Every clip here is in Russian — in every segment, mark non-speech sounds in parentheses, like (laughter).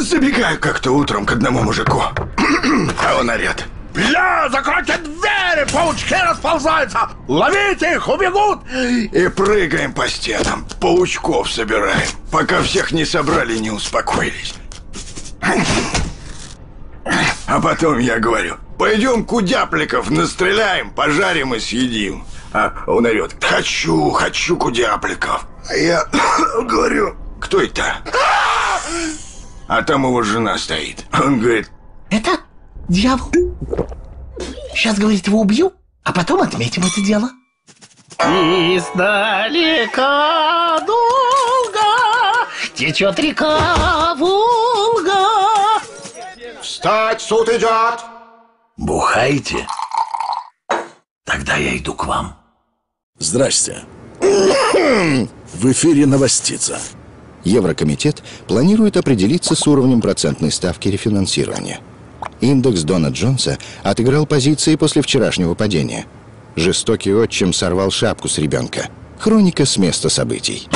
Забегаю как-то утром к одному мужику. (clears throat) А он орет. Бля, закройте двери, паучки расползаются! Ловите их, убегут! И прыгаем по стенам, паучков собираем, пока всех не собрали и не успокоились. А потом я говорю, пойдем кудяпликов настреляем, пожарим и съедим. А он орет, хочу, хочу кудяпликов. А я (coughs) говорю, кто это? А там его жена стоит. Он говорит, Это дьявол. Сейчас, говорит, его убью, а потом отметим это дело. Издалека долго течет река Волга. Встать, суд идет! Бухаете? Тогда я иду к вам. Здрасте. В эфире Новостица. Еврокомитет планирует определиться с уровнем процентной ставки рефинансирования. Индекс Дона Джонса отыграл позиции после вчерашнего падения. Жестокий отчим сорвал шапку с ребенка. Хроника с места событий.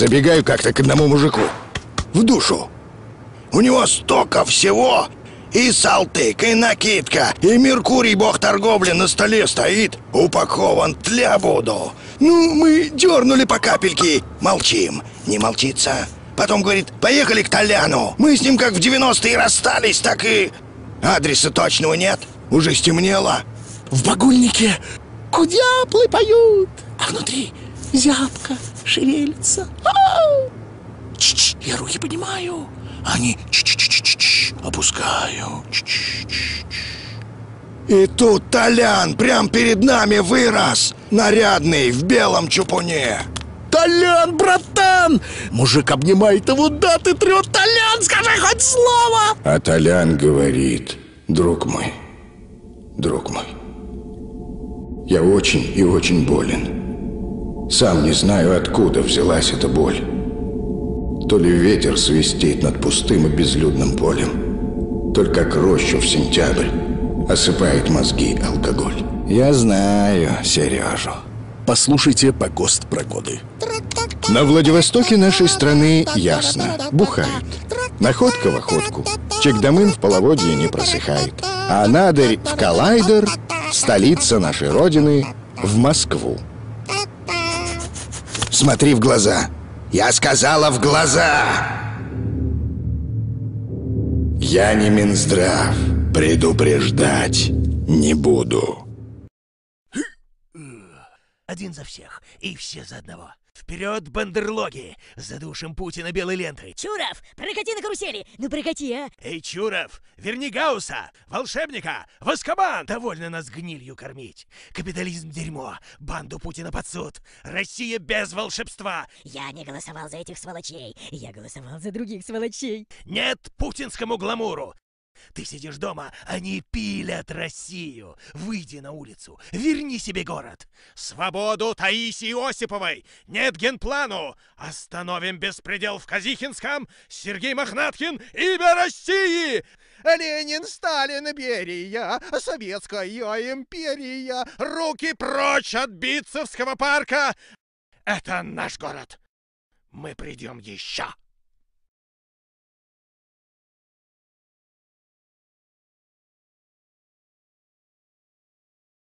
забегаю как-то к одному мужику. В душу. У него столько всего. И салтык, и накидка, и Меркурий, бог торговли, на столе стоит, упакован тля буду. Ну, мы дернули по капельке, молчим, не молчится. Потом говорит, поехали к Толяну. Мы с ним как в 90-е расстались, так и... Адреса точного нет, уже стемнело. В багульнике кудяплы поют, а внутри зябка шевелится. Ау! Ч-ч, я руки поднимаю, они ч-ч-ч-ч-ч, опускаю. Ч-ч-ч-ч. И тут Толян прям перед нами вырос, нарядный, в белом чупуне. Толян, братан! Мужик обнимает его, да ты трет. Толян, скажи хоть слово! А Толян говорит, друг мой, друг мой, я очень и очень болен. Сам не знаю, откуда взялась эта боль. То ли ветер свистит над пустым и безлюдным полем, то ли как рощу в сентябрь осыпает мозги алкоголь. Я знаю Сережу. Послушайте погост прогоды. На Владивостоке нашей страны ясно. Бухают. Находка в охотку. Чекдамын в половодье не просыхает. А Надырь в Коллайдер, столица нашей родины, в Москву. Смотри в глаза. Я сказала в глаза. Я не Минздрав. Предупреждать не буду. Один за всех и все за одного. Вперед, бандерлоги! Задушим Путина белой лентой! Чуров, прокати на карусели! Ну прокати, а! Эй, Чуров, верни Гауса, волшебника, в Азкабан! Довольно нас гнилью кормить! Капитализм — дерьмо, банду Путина под суд! Россия без волшебства! Я не голосовал за этих сволочей, я голосовал за других сволочей. Нет путинскому гламуру! Ты сидишь дома, они пилят Россию. Выйди на улицу, верни себе город. Свободу Таисии Осиповой! Нет генплану! Остановим беспредел в Казихинском! Сергей Мохнаткин, имя России! Ленин, Сталин, Берия, Советская империя! Руки прочь от Битцевского парка! Это наш город! Мы придем еще!